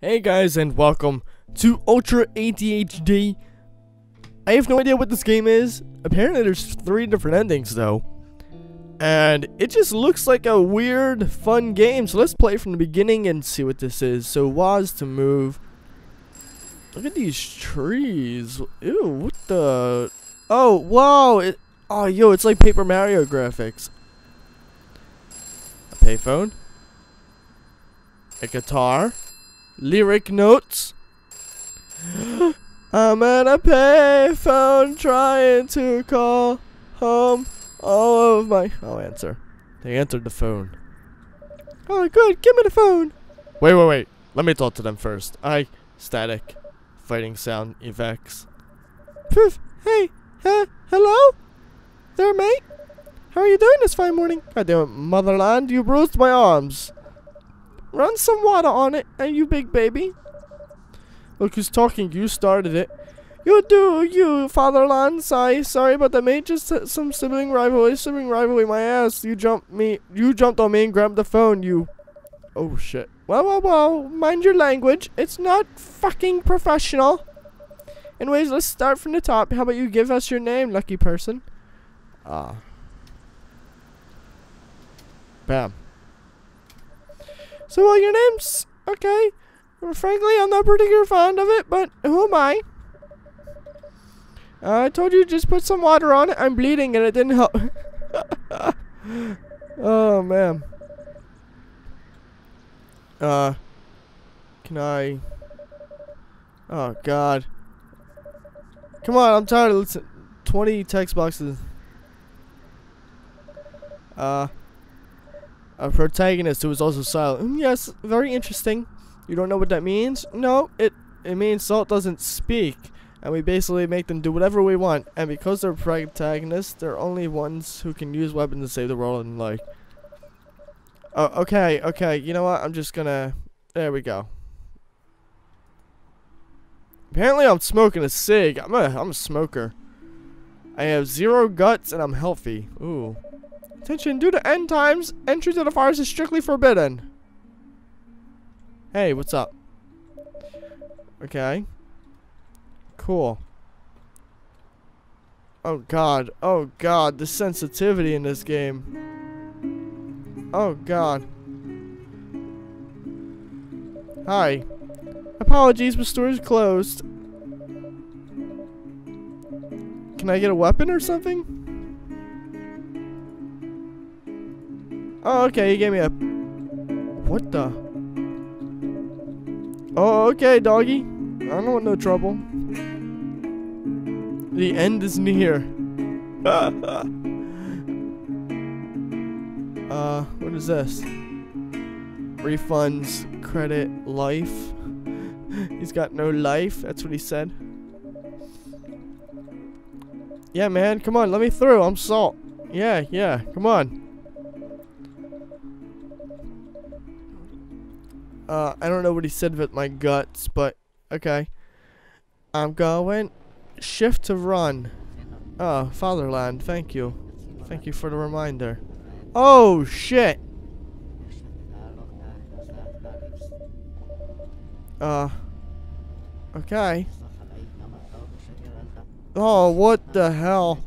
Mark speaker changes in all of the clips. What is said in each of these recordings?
Speaker 1: Hey guys and welcome to Ultra ADHD. I have no idea what this game is. Apparently there's three different endings though. And it just looks like a weird, fun game. So let's play from the beginning and see what this is. So was to move. Look at these trees. Ew, what the... Oh, wow. It, oh, yo, it's like Paper Mario graphics. A payphone. A guitar. Lyric notes. I'm at a payphone trying to call home all of my. I'll answer. They answered the phone. Oh, good. Give me the phone. Wait, wait, wait. Let me talk to them first. I static, fighting sound effects. Poof. Hey. Hello. There, mate. How are you doing this fine morning? Goddamn motherland, you bruised my arms. Run some water on it, and you big baby. Look who's talking. You started it. You do, you fatherland. Sorry, sorry about that, mate. Just uh, some sibling rivalry. Sibling rivalry. My ass. You jumped me. You jumped on me and grabbed the phone. You. Oh shit. Well, well, well. Mind your language. It's not fucking professional. Anyways, let's start from the top. How about you give us your name, lucky person? Ah. Bam. So, well, your name's okay. Well, frankly, I'm not particularly fond of it, but who am I? Uh, I told you just put some water on it. I'm bleeding and it didn't help. oh, man. Uh, can I? Oh, God. Come on, I'm tired of listen. 20 text boxes. Uh, a protagonist who is also silent. Mm, yes, very interesting. You don't know what that means? No, it it means Salt doesn't speak, and we basically make them do whatever we want. And because they're protagonists, they're only ones who can use weapons to save the world and like. Oh, okay, okay. You know what? I'm just gonna. There we go. Apparently, I'm smoking a cig. I'm a I'm a smoker. I have zero guts and I'm healthy. Ooh. Attention, due to end times, entry to the forest is strictly forbidden. Hey, what's up? Okay. Cool. Oh god. Oh god, the sensitivity in this game. Oh god. Hi. Apologies, but store is closed. Can I get a weapon or something? Oh, okay, he gave me a... What the... Oh, okay, doggy. I don't want no trouble. The end is near. uh, what is this? Refunds, credit, life. He's got no life. That's what he said. Yeah, man. Come on, let me through. I'm salt. Yeah, yeah. Come on. Uh, I don't know what he said with my guts, but okay. I'm going. Shift to run. Oh, fatherland. Thank you. Thank you for the reminder. Oh, shit. Uh. Okay. Oh, what the hell?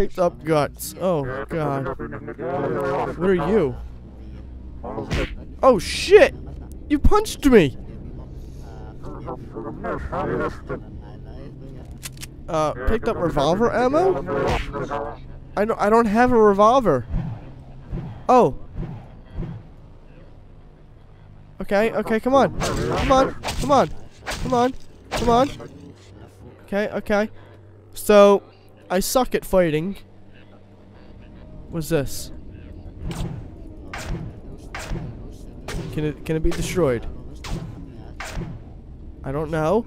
Speaker 1: Picked up guts. Oh, God. What are you? Oh, shit! You punched me! Uh, picked up revolver ammo? I don't, I don't have a revolver. Oh. Okay, okay, come on. Come on, come on. Come on, come on. Okay, okay. So, I suck at fighting. What's this? Can it can it be destroyed? I don't know.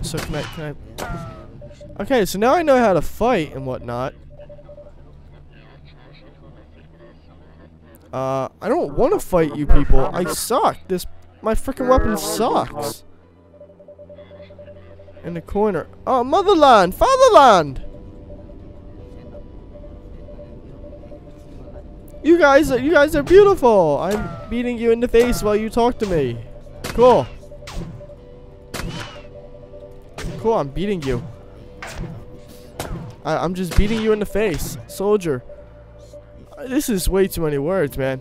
Speaker 1: So can I can I Okay, so now I know how to fight and whatnot. Uh, I don't want to fight you people. I suck. This my freaking weapon sucks in the corner. Oh, motherland! Fatherland! You guys, are, you guys are beautiful. I'm beating you in the face while you talk to me. Cool. Cool, I'm beating you. I, I'm just beating you in the face, soldier. This is way too many words, man.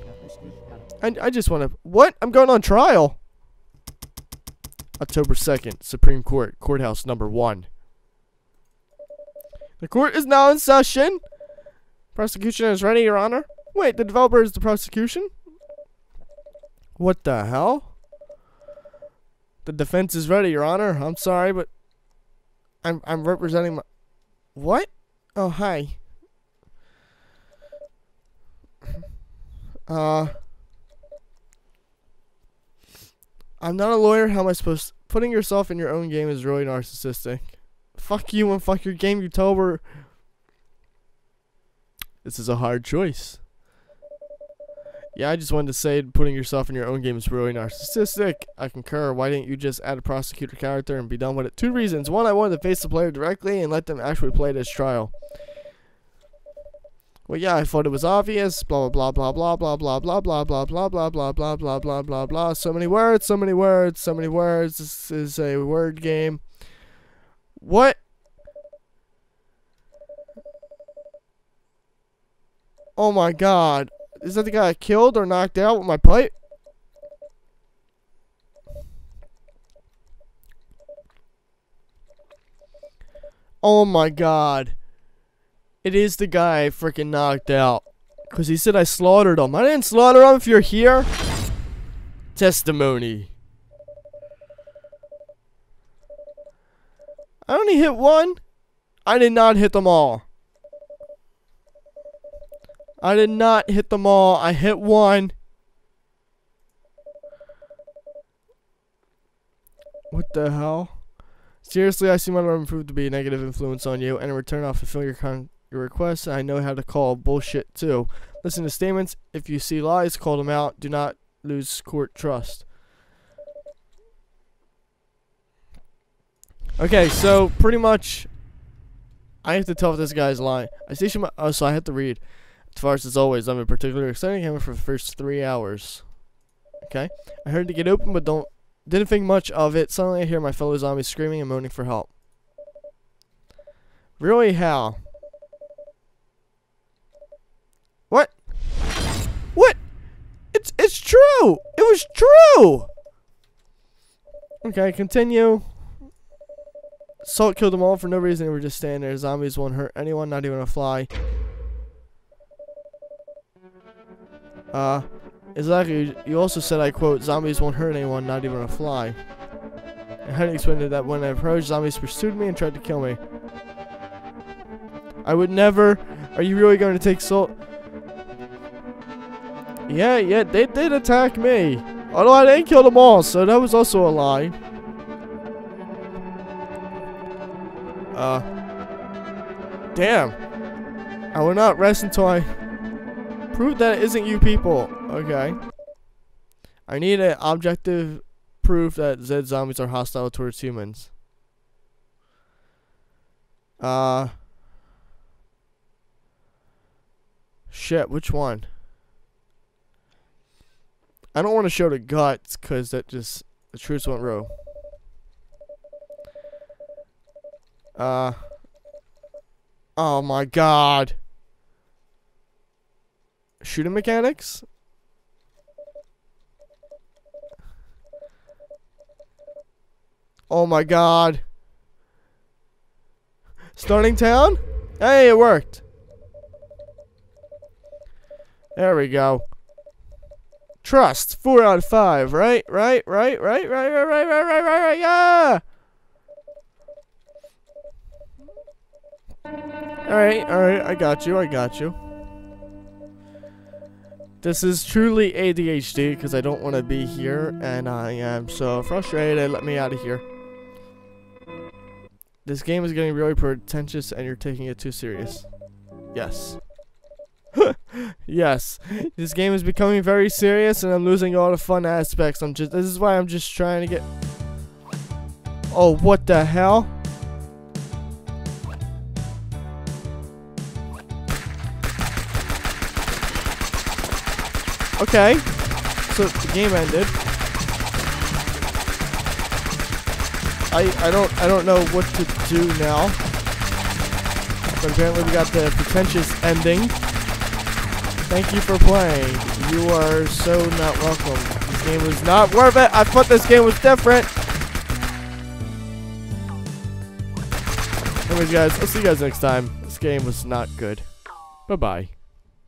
Speaker 1: I, I just want to. What? I'm going on trial. October 2nd, Supreme Court, Courthouse number 1. The court is now in session. Prosecution is ready, Your Honor. Wait, the developer is the prosecution? What the hell? The defense is ready, Your Honor. I'm sorry, but I'm I'm representing my What? Oh, hi. Uh I'm not a lawyer. How am I supposed putting yourself in your own game is really narcissistic. Fuck you and fuck your game, you Tober. This is a hard choice. Yeah, I just wanted to say putting yourself in your own game is really narcissistic. I concur. Why didn't you just add a prosecutor character and be done with it? Two reasons. One, I wanted to face the player directly and let them actually play this trial. Well, yeah, I thought it was obvious. Blah blah blah blah blah blah blah blah blah blah blah blah blah blah blah blah blah. So many words, so many words, so many words. This is a word game. What? Oh my god. Is that the guy I killed or knocked out with my pipe? Oh my god. It is the guy freaking knocked out. Because he said I slaughtered him. I didn't slaughter him if you're here. Testimony. I only hit one. I did not hit them all. I did not hit them all. I hit one. What the hell? Seriously, I see my alarm prove to be a negative influence on you, and in return, I'll fulfill your con- your request. I know how to call bullshit too. Listen to statements. If you see lies, call them out. Do not lose court trust. Okay, so pretty much, I have to tell if this guy's lying. I station my. Oh, so I have to read. As far as always, I'm in particular exciting him for the first three hours. Okay, I heard to get open, but don't didn't think much of it. Suddenly, I hear my fellow zombies screaming and moaning for help. Really, how? True. It was true. Okay, continue. Salt killed them all for no reason. They were just standing there. Zombies won't hurt anyone, not even a fly. Uh, exactly. You also said, I quote, zombies won't hurt anyone, not even a fly. And Honey explained that when I approached, zombies pursued me and tried to kill me. I would never. Are you really going to take salt? Yeah, yeah, they did attack me. Although I didn't kill them all, so that was also a lie. Uh. Damn. I will not rest until I prove that it isn't you people. Okay. I need an objective proof that Zed zombies are hostile towards humans. Uh. Shit, which one? I don't want to show the guts because that just the truth won't row. Uh. Oh my god. Shooting mechanics? Oh my god. Starting town? Hey, it worked. There we go. Trust, four out of five, right? Right, right, right, right, right, right, right, right, right, right, yeah! Alright, alright, I got you, I got you. This is truly ADHD because I don't want to be here and I am so frustrated. Let me out of here. This game is getting really pretentious and you're taking it too serious. Yes. Yes. This game is becoming very serious and I'm losing all the fun aspects. I'm just this is why I'm just trying to get Oh, what the hell? Okay. So the game ended. I I don't I don't know what to do now. But apparently we got the pretentious ending. Thank you for playing. You are so not welcome. This game was not worth it. I thought this game was different. Anyways, guys, I'll see you guys next time. This game was not good. Bye-bye.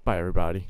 Speaker 1: Bye, everybody.